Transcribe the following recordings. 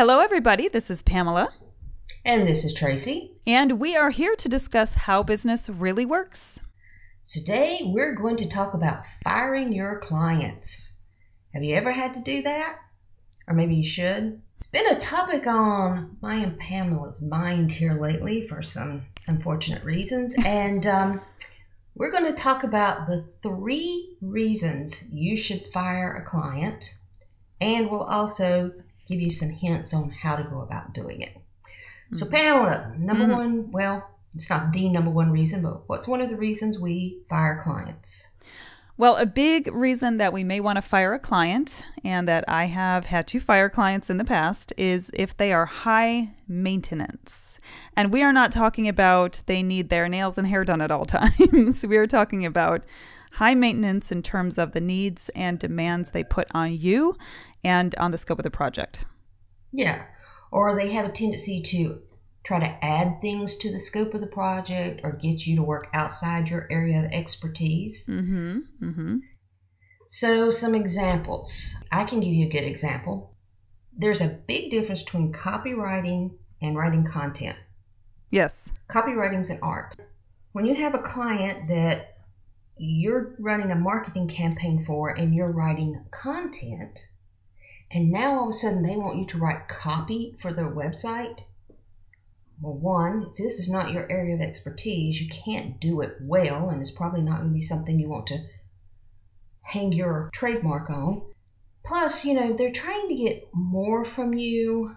Hello, everybody. This is Pamela. And this is Tracy. And we are here to discuss how business really works. Today, we're going to talk about firing your clients. Have you ever had to do that? Or maybe you should? It's been a topic on my and Pamela's mind here lately for some unfortunate reasons. And um, we're going to talk about the three reasons you should fire a client. And we'll also give you some hints on how to go about doing it. So, Mm-hmm. Pamela, number one, well, it's not the number one reason, but what's one of the reasons we fire clients? Well, a big reason that we may want to fire a client, and that I have had to fire clients in the past, is if they are high maintenance. And we are not talking about they need their nails and hair done at all times. we are talking about high maintenance in terms of the needs and demands they put on you and on the scope of the project. Yeah. Or they have a tendency to try to add things to the scope of the project or get you to work outside your area of expertise. Mm-hmm. Mm-hmm. So, some examples. I can give you a good example. There's a big difference between copywriting and writing content. Yes. Copywriting's an art. When you have a client that you're running a marketing campaign for and you're writing content, and now all of a sudden they want you to write copy for their website, well, one, if this is not your area of expertise, you can't do it well, and it's probably not going to be something you want to hang your trademark on. Plus, you know, they're trying to get more from you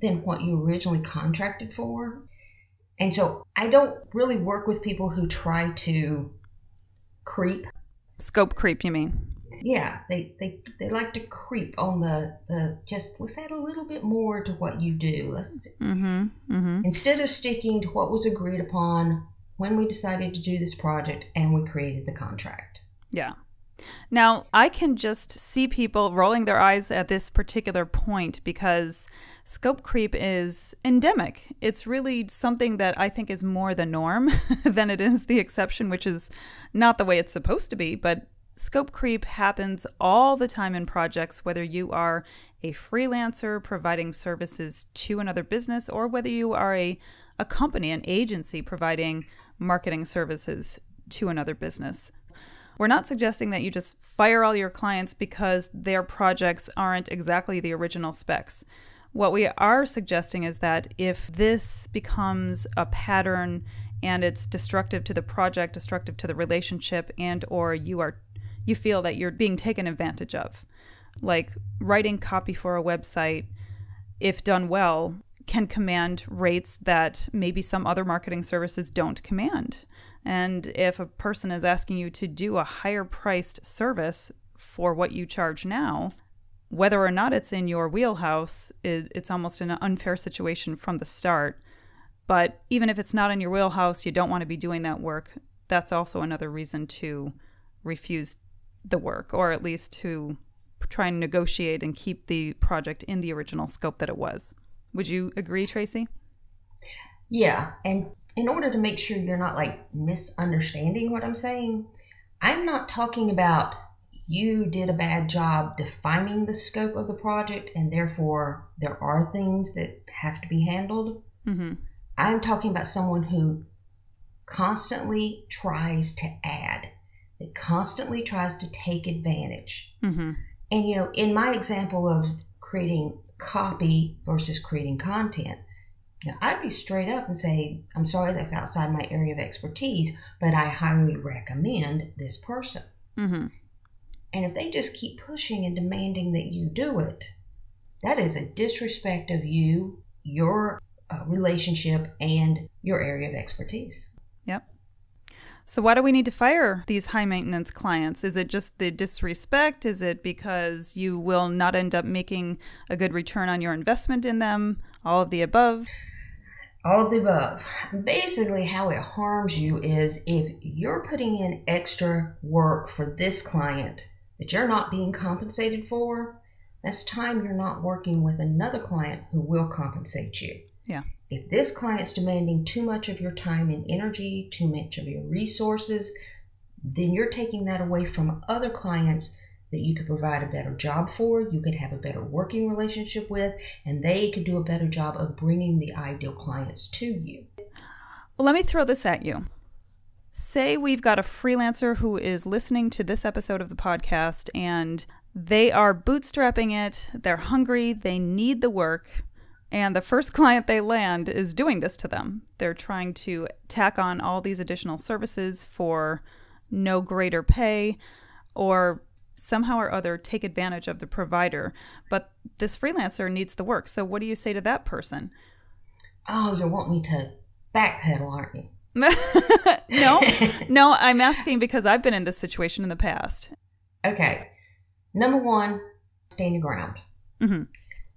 than what you originally contracted for. And so I don't really work with people who try to creep. Scope creep, you mean? Yeah, they, they, they like to creep on the, the just let's add a little bit more to what you do. Let's Mm-hmm. Mm-hmm. instead of sticking to what was agreed upon when we decided to do this project and we created the contract. Yeah. Now, I can just see people rolling their eyes at this particular point because scope creep is endemic. It's really something that I think is more the norm than it is the exception, which is not the way it's supposed to be. But scope creep happens all the time in projects, whether you are a freelancer providing services to another business or whether you are a, a company, an agency providing marketing services to another business. We're not suggesting that you just fire all your clients because their projects aren't exactly the original specs. What we are suggesting is that if this becomes a pattern and it's destructive to the project, destructive to the relationship and or you are you feel that you're being taken advantage of, like writing copy for a website if done well can command rates that maybe some other marketing services don't command. And if a person is asking you to do a higher priced service for what you charge now, whether or not it's in your wheelhouse, it's almost an unfair situation from the start. But even if it's not in your wheelhouse, you don't want to be doing that work, that's also another reason to refuse the work, or at least to try and negotiate and keep the project in the original scope that it was. Would you agree, Tracy? Yeah, and in order to make sure you're not like misunderstanding what I'm saying, I'm not talking about you did a bad job defining the scope of the project and therefore there are things that have to be handled. Mm-hmm. I'm talking about someone who constantly tries to add, that constantly tries to take advantage. Mm-hmm. And you know, in my example of creating copy versus creating content, you know, I'd be straight up and say, I'm sorry that's outside my area of expertise, but I highly recommend this person. Mm-hmm. And if they just keep pushing and demanding that you do it, that is a disrespect of you, your uh, relationship, and your area of expertise. Yep. So, why do we need to fire these high maintenance clients? Is it just the disrespect? Is it because you will not end up making a good return on your investment in them? All of the above? All of the above. Basically, how it harms you is if you're putting in extra work for this client that you're not being compensated for, that's time you're not working with another client who will compensate you. Yeah. If this client's demanding too much of your time and energy, too much of your resources, then you're taking that away from other clients that you could provide a better job for, you could have a better working relationship with, and they could do a better job of bringing the ideal clients to you. Well, let me throw this at you. Say we've got a freelancer who is listening to this episode of the podcast and they are bootstrapping it, they're hungry, they need the work, and the first client they land is doing this to them. They're trying to tack on all these additional services for no greater pay or somehow or other take advantage of the provider. But this freelancer needs the work. So, what do you say to that person? Oh, you want me to backpedal, aren't you? no, no, I'm asking because I've been in this situation in the past. Okay. Number one, stand your ground. Mm-hmm.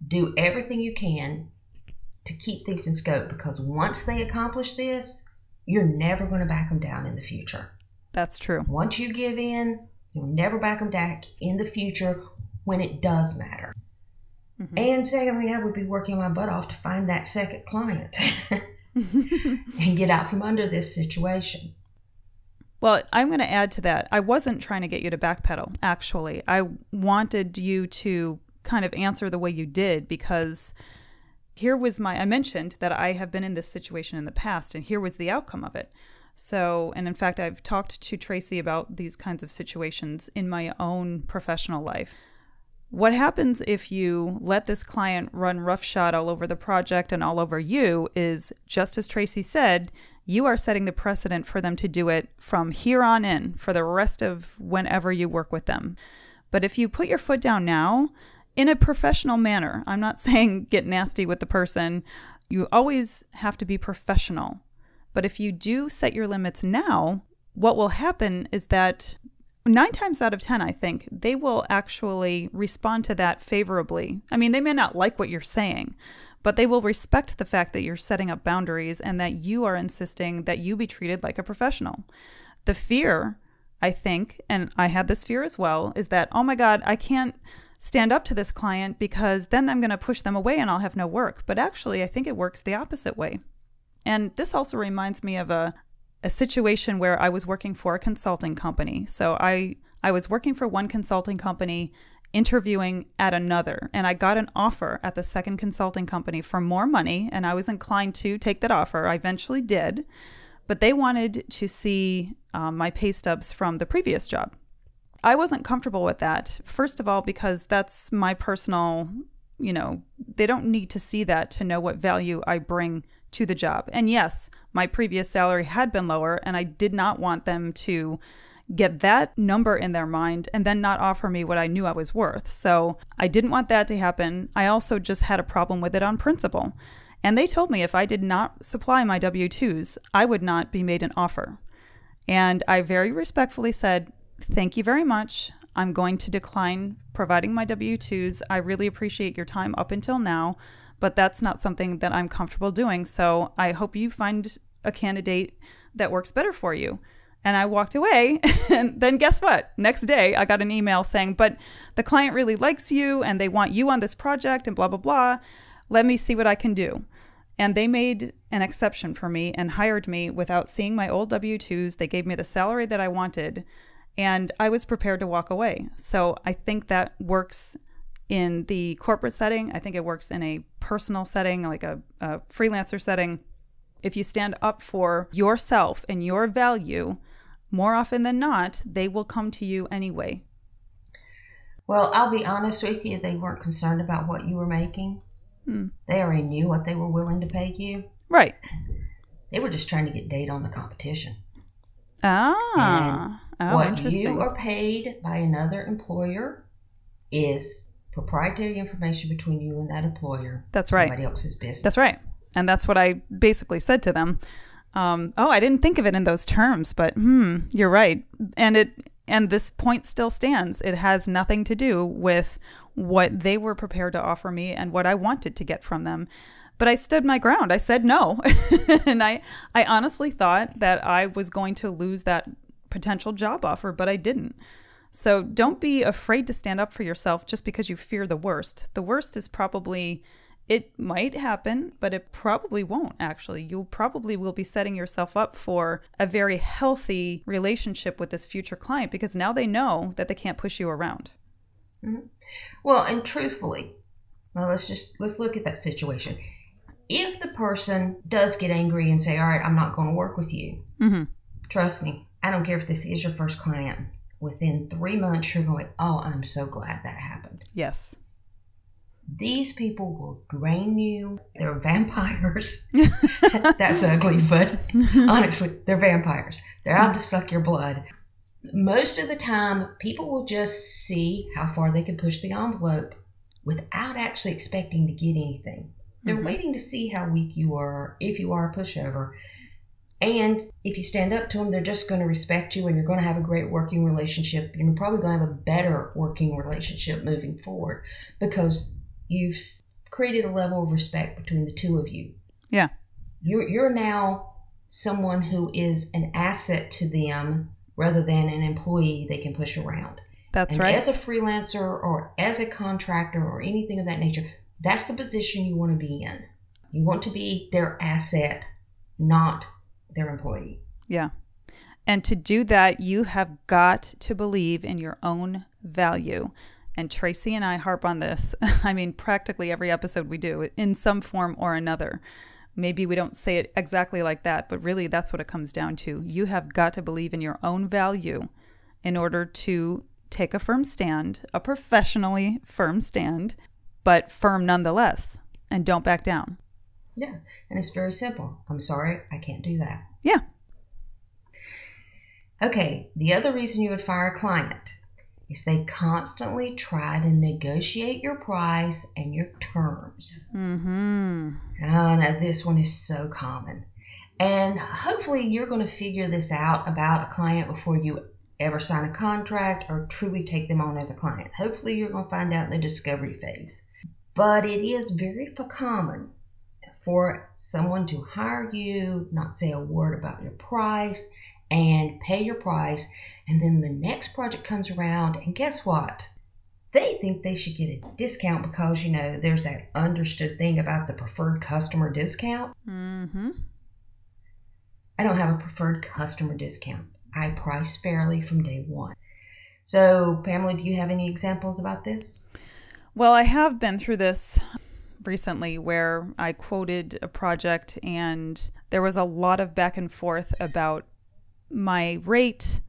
Do everything you can to keep things in scope because once they accomplish this, you're never going to back them down in the future. That's true. Once you give in, you'll never back them back in the future when it does matter. Mm-hmm. And secondly, I would be working my butt off to find that second client and get out from under this situation. Well, I'm going to add to that. I wasn't trying to get you to backpedal, actually. I wanted you to kind of answer the way you did because here was my, I mentioned that I have been in this situation in the past, and here was the outcome of it. So, and in fact, I've talked to Tracy about these kinds of situations in my own professional life. What happens if you let this client run roughshod all over the project and all over you is just as Tracy said, you are setting the precedent for them to do it from here on in for the rest of whenever you work with them. But if you put your foot down now, in a professional manner, I'm not saying get nasty with the person, you always have to be professional. But if you do set your limits now, what will happen is that nine times out of 10, I think, they will actually respond to that favorably. I mean, they may not like what you're saying, but they will respect the fact that you're setting up boundaries and that you are insisting that you be treated like a professional. The fear, I think, and I had this fear as well, is that, oh my God, I can't stand up to this client because then I'm going to push them away and I'll have no work. But actually, I think it works the opposite way. And this also reminds me of a, a situation where I was working for a consulting company. So I I was working for one consulting company interviewing at another. And I got an offer at the second consulting company for more money, and I was inclined to take that offer. I eventually did, but they wanted to see um, my pay stubs from the previous job. I wasn't comfortable with that, first of all, because that's my personal, you know, they don't need to see that to know what value I bring to the job. And yes, my previous salary had been lower, and I did not want them to get that number in their mind and then not offer me what I knew I was worth. So I didn't want that to happen. I also just had a problem with it on principle. And they told me if I did not supply my W 2s, I would not be made an offer. And I very respectfully said, Thank you very much. I'm going to decline providing my W 2s. I really appreciate your time up until now, but that's not something that I'm comfortable doing. So I hope you find a candidate that works better for you. And I walked away. And then guess what? Next day, I got an email saying, But the client really likes you and they want you on this project and blah, blah, blah. Let me see what I can do. And they made an exception for me and hired me without seeing my old W 2s. They gave me the salary that I wanted. And I was prepared to walk away. So I think that works in the corporate setting. I think it works in a personal setting, like a, a freelancer setting. If you stand up for yourself and your value, more often than not, they will come to you anyway. Well, I'll be honest with you, they weren't concerned about what you were making. Hmm. They already knew what they were willing to pay you. Right. They were just trying to get data on the competition. Ah. And oh, what you are paid by another employer is proprietary information between you and that employer. That's right. Somebody else's business. That's right. And that's what I basically said to them. Um, oh, I didn't think of it in those terms, but hmm, you're right. And it and this point still stands. It has nothing to do with what they were prepared to offer me and what I wanted to get from them. But I stood my ground. I said no. and I I honestly thought that I was going to lose that potential job offer, but I didn't. So don't be afraid to stand up for yourself just because you fear the worst. The worst is probably it might happen, but it probably won't actually. You probably will be setting yourself up for a very healthy relationship with this future client because now they know that they can't push you around. Well, and truthfully, well, let's just let's look at that situation. If the person does get angry and say, "All right, I'm not going to work with you," hmm trust me, I don't care if this is your first client. Within three months, you're going, "Oh, I'm so glad that happened." Yes. These people will drain you. They're vampires. That's ugly, but honestly, they're vampires. They're out to suck your blood. Most of the time, people will just see how far they can push the envelope without actually expecting to get anything. They're Mhm. waiting to see how weak you are, if you are a pushover. And if you stand up to them, they're just going to respect you and you're going to have a great working relationship. You're probably going to have a better working relationship moving forward because you've created a level of respect between the two of you. Yeah. You're, you're now someone who is an asset to them rather than an employee they can push around. That's and right. as a freelancer or as a contractor or anything of that nature, that's the position you want to be in. You want to be their asset, not their employee. Yeah. And to do that, you have got to believe in your own value. And Tracy and I harp on this. I mean, practically every episode we do in some form or another. Maybe we don't say it exactly like that, but really that's what it comes down to. You have got to believe in your own value in order to take a firm stand, a professionally firm stand, but firm nonetheless, and don't back down. Yeah, and it's very simple. I'm sorry, I can't do that. Yeah. Okay, the other reason you would fire a client is they constantly try to negotiate your price and your terms. Mm-hmm. Oh, now this one is so common. And hopefully you're going to figure this out about a client before you ever sign a contract or truly take them on as a client. Hopefully you're going to find out in the discovery phase. But it is very common for someone to hire you, not say a word about your price, and pay your price, and then the next project comes around, and guess what? They think they should get a discount because, you know, there's that understood thing about the preferred customer discount. Mm-hmm. I don't have a preferred customer discount. I price fairly from day one. So, Pamela, do you have any examples about this? Well, I have been through this recently where I quoted a project and there was a lot of back and forth about my rate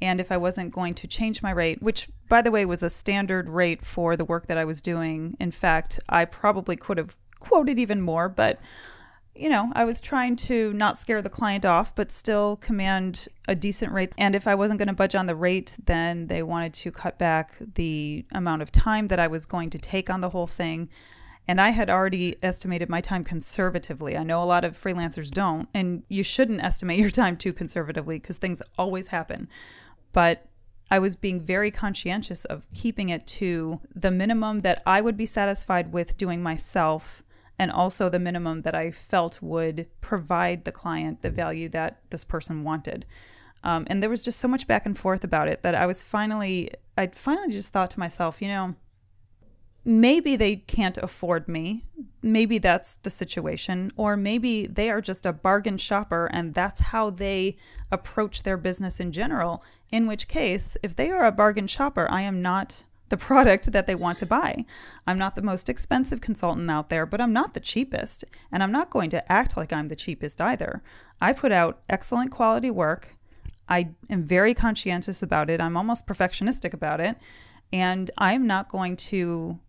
and if I wasn't going to change my rate, which by the way was a standard rate for the work that I was doing. In fact, I probably could have quoted even more, but you know, I was trying to not scare the client off, but still command a decent rate. And if I wasn't going to budge on the rate, then they wanted to cut back the amount of time that I was going to take on the whole thing. And I had already estimated my time conservatively. I know a lot of freelancers don't, and you shouldn't estimate your time too conservatively because things always happen. But I was being very conscientious of keeping it to the minimum that I would be satisfied with doing myself and also the minimum that I felt would provide the client the value that this person wanted. Um, and there was just so much back and forth about it that I was finally, I finally just thought to myself, you know, maybe they can't afford me. Maybe that's the situation. Or maybe they are just a bargain shopper and that's how they approach their business in general. In which case, if they are a bargain shopper, I am not the product that they want to buy. I'm not the most expensive consultant out there, but I'm not the cheapest. And I'm not going to act like I'm the cheapest either. I put out excellent quality work. I am very conscientious about it. I'm almost perfectionistic about it. And I'm not going to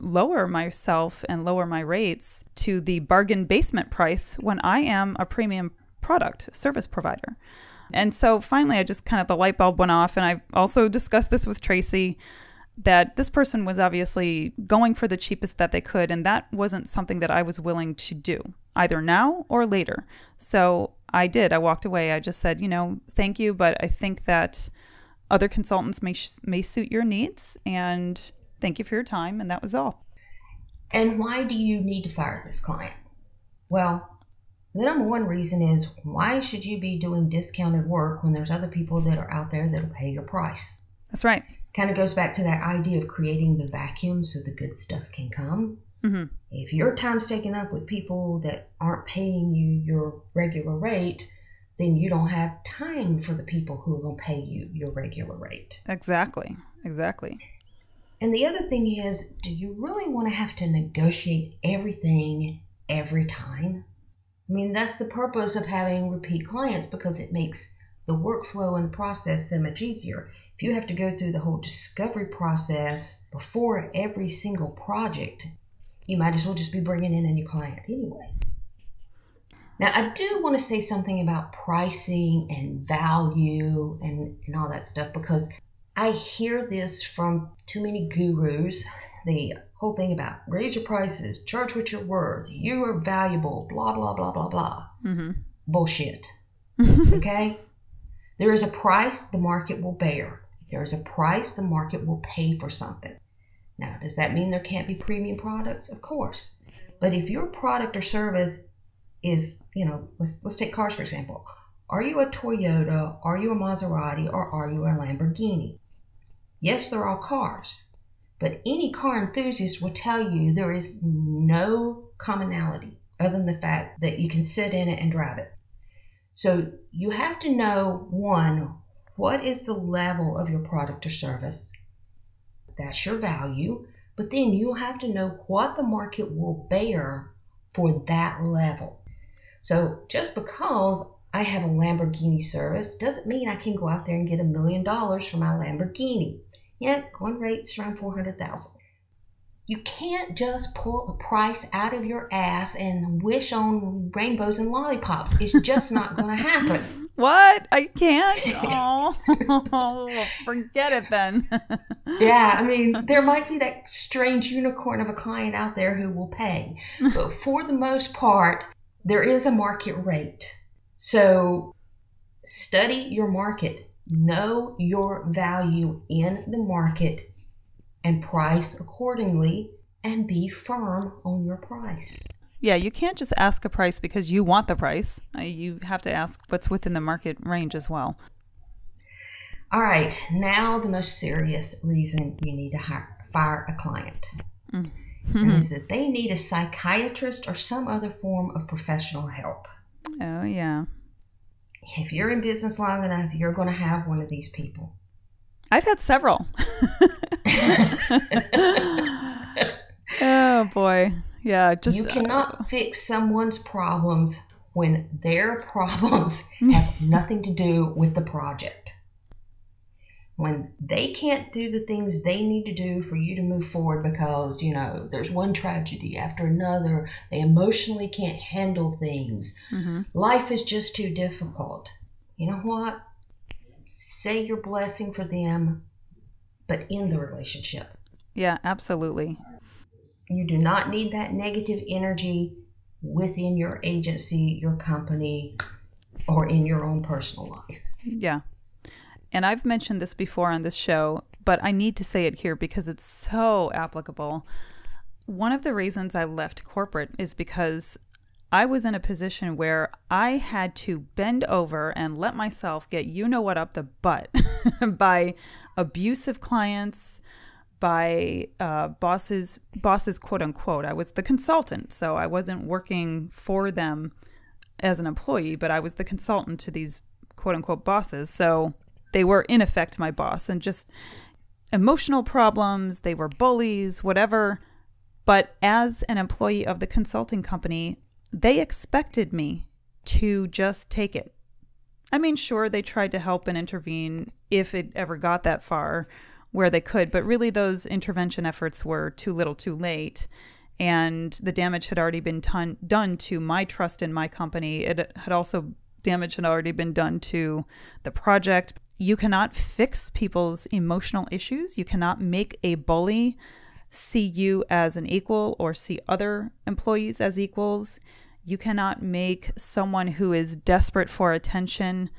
lower myself and lower my rates to the bargain basement price when I am a premium product service provider. And so finally, I just kind of the light bulb went off. And I also discussed this with Tracy that this person was obviously going for the cheapest that they could, and that wasn't something that I was willing to do either now or later. So I did. I walked away. I just said, you know, thank you, but I think that other consultants may may suit your needs, and thank you for your time. And that was all. And why do you need to fire this client? Well, the number one reason is why should you be doing discounted work when there's other people that are out there that'll pay your price? That's right. Kind of goes back to that idea of creating the vacuum so the good stuff can come. hmm If your time's taken up with people that aren't paying you your regular rate, then you don't have time for the people who are going to pay you your regular rate. Exactly. Exactly. And the other thing is, do you really want to have to negotiate everything every time? I mean, that's the purpose of having repeat clients because it makes the workflow and the process so much easier. If you have to go through the whole discovery process before every single project, you might as well just be bringing in a new client anyway. Now, I do want to say something about pricing and value and, and all that stuff because I hear this from too many gurus. The whole thing about raise your prices, charge what you're worth, you are valuable, blah, blah, blah, blah, blah. Mm-hmm. Bullshit. okay? There is a price the market will bear. There is a price the market will pay for something. Now, does that mean there can't be premium products? Of course. But if your product or service is, you know, let's, let's take cars for example. Are you a Toyota? Are you a Maserati? Or are you a Lamborghini? Yes, they're all cars. But any car enthusiast will tell you there is no commonality other than the fact that you can sit in it and drive it. So you have to know one, what is the level of your product or service? That's your value. But then you have to know what the market will bear for that level. So just because I have a Lamborghini service doesn't mean I can go out there and get a million dollars for my Lamborghini. Yeah, going rate's around 400,000. You can't just pull a price out of your ass and wish on rainbows and lollipops. It's just not going to happen. What? I can't? Oh, forget it then. yeah, I mean, there might be that strange unicorn of a client out there who will pay. But for the most part, there is a market rate. So study your market know your value in the market and price accordingly and be firm on your price. Yeah, you can't just ask a price because you want the price. Uh, you have to ask what's within the market range as well. All right, now the most serious reason you need to hire, fire a client. Mm-hmm. Is that they need a psychiatrist or some other form of professional help. Oh, yeah if you're in business long enough, you're going to have one of these people. I've had several. oh boy. Yeah, just You cannot uh, fix someone's problems when their problems have nothing to do with the project. When they can't do the things they need to do for you to move forward because, you know, there's one tragedy after another, they emotionally can't handle things. Mm-hmm. Life is just too difficult. You know what? Say your blessing for them, but in the relationship. Yeah, absolutely. You do not need that negative energy within your agency, your company, or in your own personal life. Yeah and I've mentioned this before on this show, but I need to say it here because it's so applicable. One of the reasons I left corporate is because I was in a position where I had to bend over and let myself get you know what up the butt by abusive clients, by uh, bosses, bosses quote unquote. I was the consultant, so I wasn't working for them as an employee, but I was the consultant to these quote unquote bosses. So they were in effect my boss and just emotional problems, they were bullies, whatever. But as an employee of the consulting company, they expected me to just take it. I mean, sure, they tried to help and intervene if it ever got that far where they could, but really those intervention efforts were too little too late. And the damage had already been ton- done to my trust in my company. It had also, damage had already been done to the project you cannot fix people's emotional issues. You cannot make a bully see you as an equal or see other employees as equals. You cannot make someone who is desperate for attention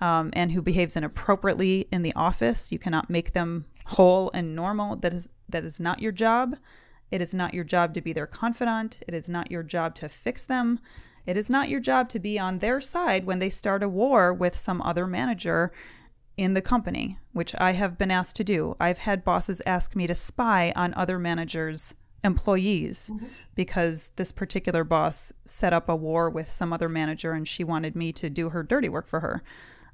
um, and who behaves inappropriately in the office. You cannot make them whole and normal. That is that is not your job. It is not your job to be their confidant. It is not your job to fix them. It is not your job to be on their side when they start a war with some other manager in the company, which I have been asked to do. I've had bosses ask me to spy on other managers' employees mm-hmm. because this particular boss set up a war with some other manager and she wanted me to do her dirty work for her.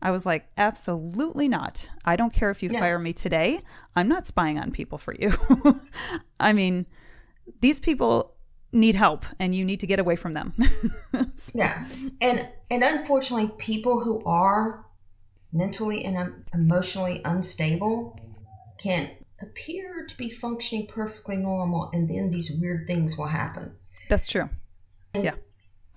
I was like, absolutely not. I don't care if you Yeah. fire me today. I'm not spying on people for you. I mean, these people need help and you need to get away from them. Yeah, and and unfortunately, people who are mentally and emotionally unstable can appear to be functioning perfectly normal, and then these weird things will happen. That's true. Yeah.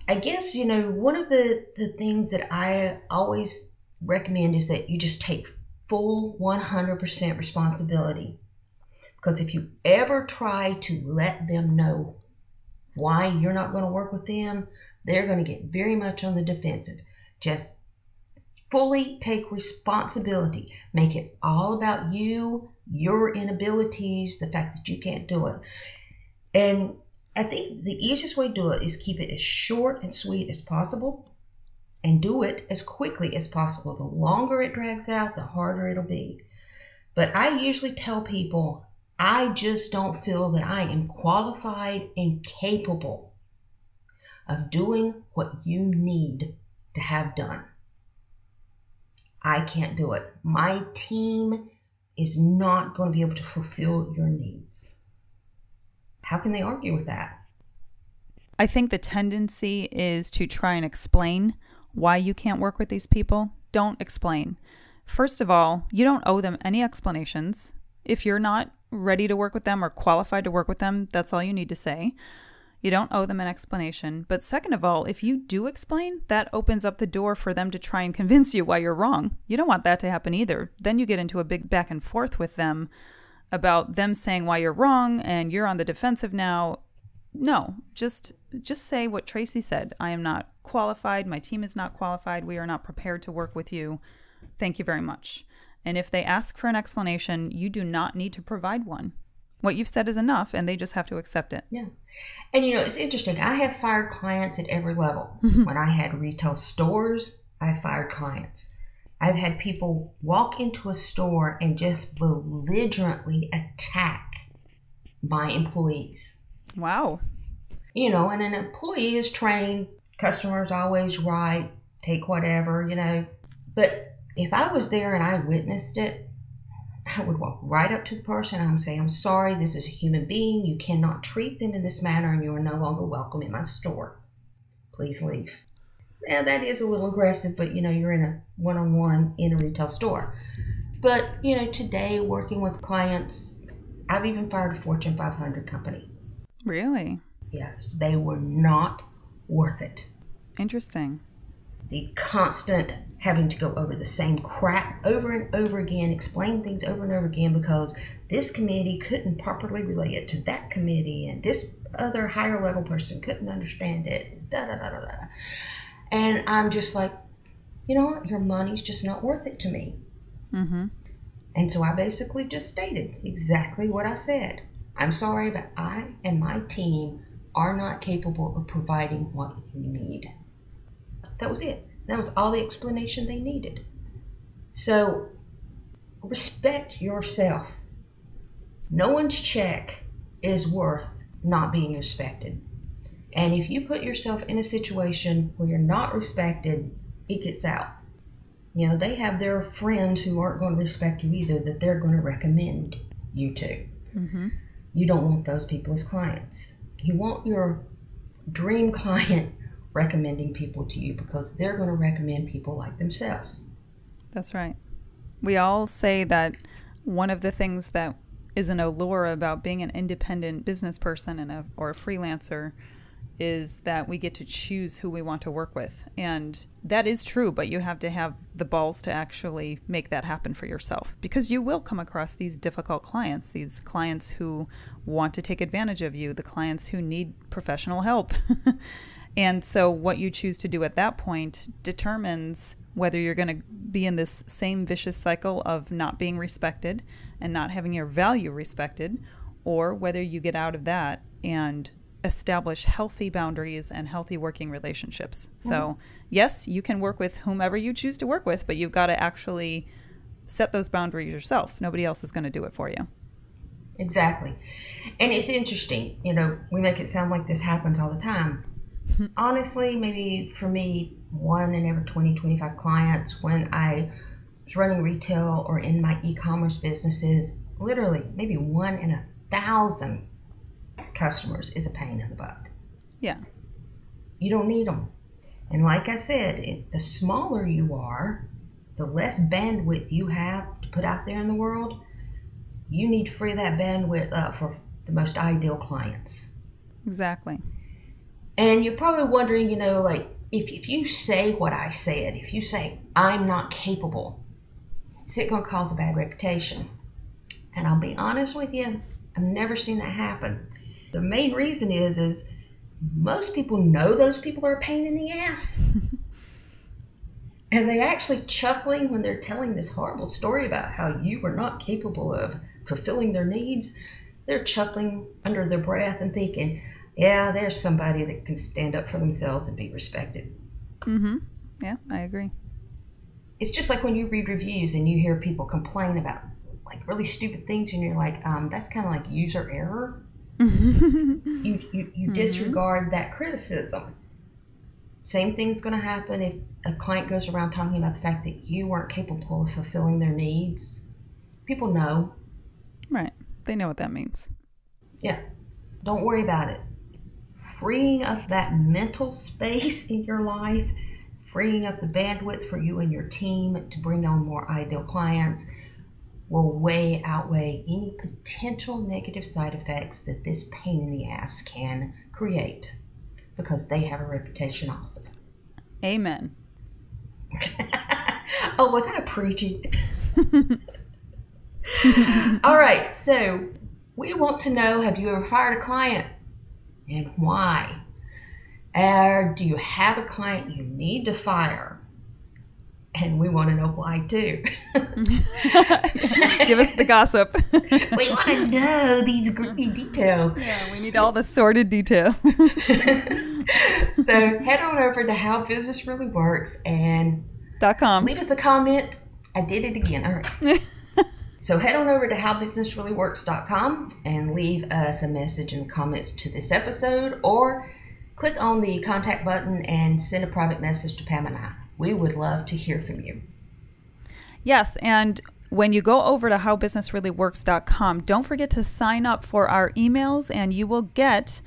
I guess you know one of the the things that I always recommend is that you just take full 100% responsibility. Because if you ever try to let them know why you're not going to work with them, they're going to get very much on the defensive. Just fully take responsibility. Make it all about you, your inabilities, the fact that you can't do it. And I think the easiest way to do it is keep it as short and sweet as possible and do it as quickly as possible. The longer it drags out, the harder it'll be. But I usually tell people I just don't feel that I am qualified and capable of doing what you need to have done. I can't do it. My team is not going to be able to fulfill your needs. How can they argue with that? I think the tendency is to try and explain why you can't work with these people. Don't explain. First of all, you don't owe them any explanations. If you're not ready to work with them or qualified to work with them, that's all you need to say. You don't owe them an explanation. But second of all, if you do explain, that opens up the door for them to try and convince you why you're wrong. You don't want that to happen either. Then you get into a big back and forth with them about them saying why you're wrong and you're on the defensive now. No, just just say what Tracy said. I am not qualified. My team is not qualified. We are not prepared to work with you. Thank you very much. And if they ask for an explanation, you do not need to provide one. What you've said is enough, and they just have to accept it. Yeah. And you know, it's interesting. I have fired clients at every level. Mm-hmm. when I had retail stores, I fired clients. I've had people walk into a store and just belligerently attack my employees. Wow. You know, and an employee is trained, customers always right, take whatever, you know. But if I was there and I witnessed it, I would walk right up to the person and I'm say, I'm sorry, this is a human being. You cannot treat them in this manner and you are no longer welcome in my store. Please leave. Now that is a little aggressive, but you know, you're in a one on one in a retail store. But you know, today working with clients, I've even fired a Fortune 500 company. Really? Yes, they were not worth it. Interesting. The constant having to go over the same crap over and over again, explain things over and over again because this committee couldn't properly relay it to that committee and this other higher level person couldn't understand it. Da da da da da. And I'm just like, you know what? Your money's just not worth it to me. Mm-hmm. And so I basically just stated exactly what I said. I'm sorry, but I and my team are not capable of providing what you need. That was it. That was all the explanation they needed. So respect yourself. No one's check is worth not being respected. And if you put yourself in a situation where you're not respected, it gets out. You know, they have their friends who aren't going to respect you either that they're going to recommend you to. Mm-hmm. You don't want those people as clients. You want your dream client recommending people to you because they're going to recommend people like themselves. That's right. We all say that one of the things that is an allure about being an independent business person and a, or a freelancer is that we get to choose who we want to work with. And that is true, but you have to have the balls to actually make that happen for yourself because you will come across these difficult clients, these clients who want to take advantage of you, the clients who need professional help. and so, what you choose to do at that point determines whether you're going to be in this same vicious cycle of not being respected and not having your value respected, or whether you get out of that and establish healthy boundaries and healthy working relationships. So, mm-hmm. yes, you can work with whomever you choose to work with, but you've got to actually set those boundaries yourself. Nobody else is going to do it for you. Exactly. And it's interesting, you know, we make it sound like this happens all the time. Honestly, maybe for me, one in every 20, 25 clients when I was running retail or in my e commerce businesses, literally, maybe one in a thousand customers is a pain in the butt. Yeah. You don't need them. And like I said, it, the smaller you are, the less bandwidth you have to put out there in the world, you need to free that bandwidth up for the most ideal clients. Exactly. And you're probably wondering, you know, like if, if you say what I said, if you say, I'm not capable, is it going to cause a bad reputation? And I'll be honest with you, I've never seen that happen. The main reason is, is most people know those people are a pain in the ass. and they actually chuckling when they're telling this horrible story about how you were not capable of fulfilling their needs. They're chuckling under their breath and thinking, yeah, there's somebody that can stand up for themselves and be respected. Mm-hmm. Yeah, I agree. It's just like when you read reviews and you hear people complain about like really stupid things, and you're like, um, that's kind of like user error. you you, you mm-hmm. disregard that criticism. Same thing's going to happen if a client goes around talking about the fact that you weren't capable of fulfilling their needs. People know. Right. They know what that means. Yeah. Don't worry about it freeing up that mental space in your life, freeing up the bandwidth for you and your team to bring on more ideal clients will way outweigh any potential negative side effects that this pain in the ass can create because they have a reputation also. Amen. oh, was that preaching? All right, so we want to know have you ever fired a client? And why? Or do you have a client you need to fire? And we want to know why too. Give us the gossip. we want to know these gritty details. Yeah, we need all the sordid detail. so head on over to How Business Really Works and dot com. leave us a comment. I did it again. All right. So head on over to howbusinessreallyworks.com and leave us a message in the comments to this episode or click on the contact button and send a private message to Pam and I. We would love to hear from you. Yes, and when you go over to howbusinessreallyworks.com, don't forget to sign up for our emails and you will get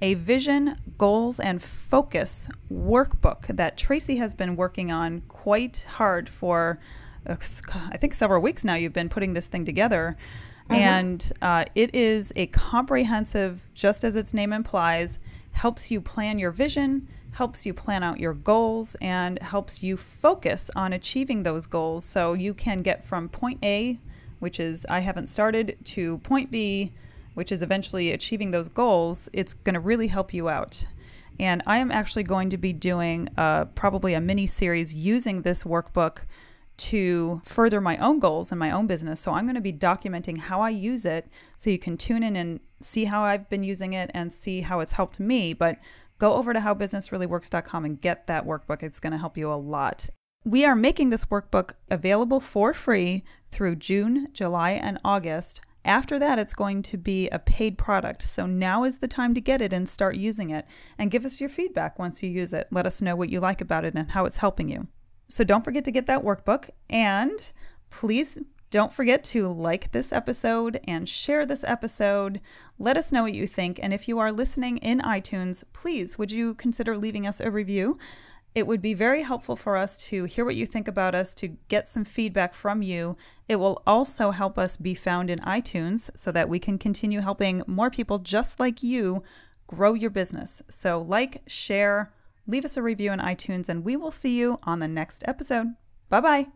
a vision, goals, and focus workbook that Tracy has been working on quite hard for I think several weeks now you've been putting this thing together. Mm-hmm. And uh, it is a comprehensive, just as its name implies, helps you plan your vision, helps you plan out your goals, and helps you focus on achieving those goals so you can get from point A, which is I haven't started, to point B, which is eventually achieving those goals. It's going to really help you out. And I am actually going to be doing uh, probably a mini series using this workbook to further my own goals and my own business. So I'm going to be documenting how I use it so you can tune in and see how I've been using it and see how it's helped me. But go over to howbusinessreallyworks.com and get that workbook. It's going to help you a lot. We are making this workbook available for free through June, July, and August. After that, it's going to be a paid product. So now is the time to get it and start using it. And give us your feedback once you use it. Let us know what you like about it and how it's helping you. So don't forget to get that workbook. And please don't forget to like this episode and share this episode. Let us know what you think. And if you are listening in iTunes, please would you consider leaving us a review? It would be very helpful for us to hear what you think about us, to get some feedback from you. It will also help us be found in iTunes so that we can continue helping more people just like you grow your business. So, like, share, leave us a review on iTunes, and we will see you on the next episode. Bye bye.